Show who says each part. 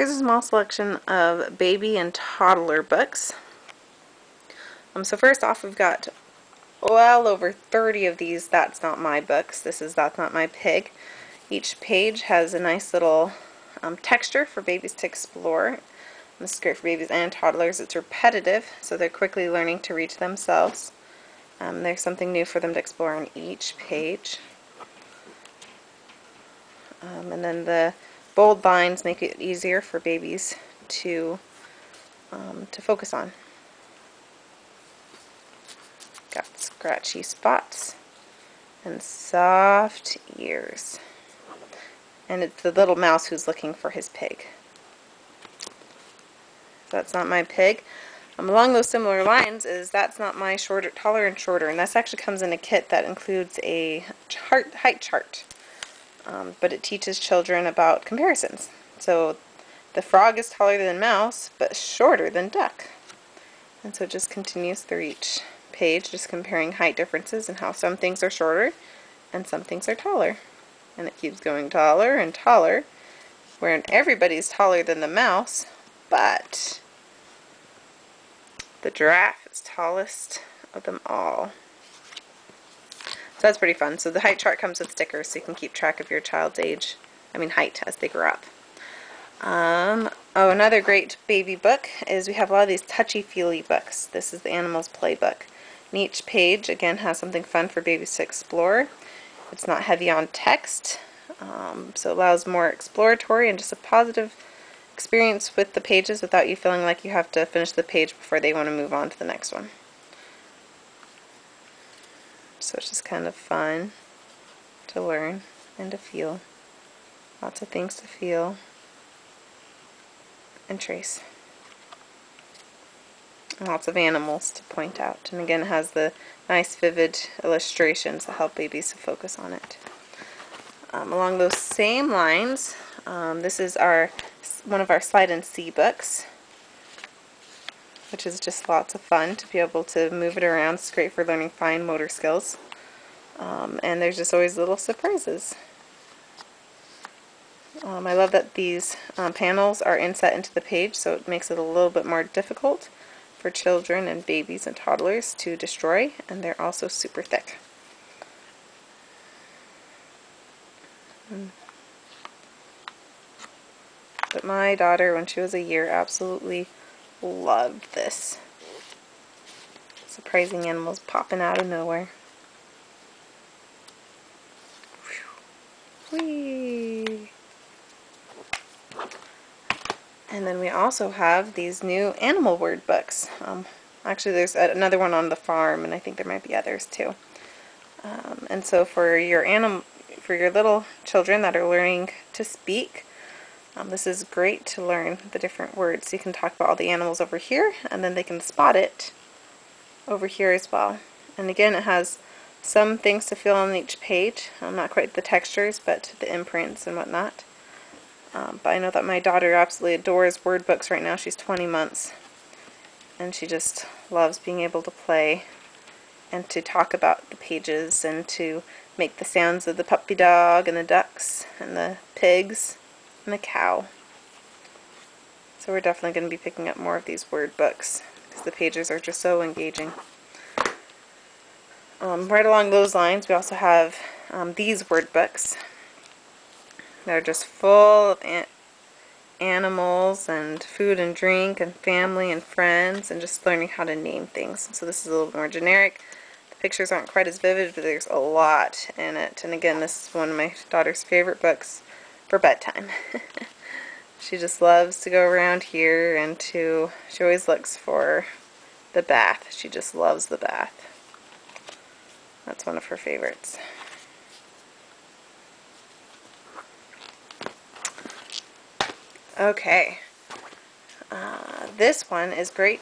Speaker 1: Here's a small selection of baby and toddler books. Um, so first off, we've got well over 30 of these That's Not My books. This is That's Not My Pig. Each page has a nice little um, texture for babies to explore. This is great for babies and toddlers. It's repetitive, so they're quickly learning to read themselves. Um, there's something new for them to explore on each page. Um, and then the bold lines make it easier for babies to um, to focus on. Got scratchy spots and soft ears. And it's the little mouse who's looking for his pig. That's not my pig. Um, along those similar lines is that's not my shorter, taller and shorter, and this actually comes in a kit that includes a chart, height chart um, but it teaches children about comparisons. So the frog is taller than mouse, but shorter than duck. And so it just continues through each page, just comparing height differences and how some things are shorter and some things are taller. And it keeps going taller and taller, where everybody's taller than the mouse, but the giraffe is tallest of them all. So that's pretty fun. So the height chart comes with stickers so you can keep track of your child's age, I mean height, as they grow up. Um, oh, another great baby book is we have a lot of these touchy-feely books. This is the Animals Playbook. And each page, again, has something fun for babies to explore. It's not heavy on text, um, so it allows more exploratory and just a positive experience with the pages without you feeling like you have to finish the page before they want to move on to the next one. So it's just kind of fun to learn and to feel. Lots of things to feel and trace. And lots of animals to point out. And again, it has the nice vivid illustrations that help babies to focus on it. Um, along those same lines, um, this is our one of our slide and see books which is just lots of fun to be able to move it around. It's great for learning fine motor skills. Um, and there's just always little surprises. Um, I love that these um, panels are inset into the page so it makes it a little bit more difficult for children and babies and toddlers to destroy and they're also super thick. Hmm. But my daughter, when she was a year, absolutely loved this. Surprising animals popping out of nowhere. Whee! And then we also have these new animal word books. Um, actually, there's another one on the farm, and I think there might be others too. Um, and so for your anim for your little children that are learning to speak, um, this is great to learn the different words. You can talk about all the animals over here, and then they can spot it over here as well. And again, it has some things to fill on each page. Um, not quite the textures, but the imprints and whatnot. Um, but I know that my daughter absolutely adores word books right now. She's 20 months. And she just loves being able to play and to talk about the pages and to make the sounds of the puppy dog and the ducks and the pigs cow. So we're definitely going to be picking up more of these word books because the pages are just so engaging. Um, right along those lines we also have um, these word books. They're just full of an animals and food and drink and family and friends and just learning how to name things. So this is a little more generic. The pictures aren't quite as vivid but there's a lot in it. And again this is one of my daughter's favorite books for bedtime. she just loves to go around here and to, she always looks for the bath. She just loves the bath. That's one of her favorites. Okay. Uh, this one is great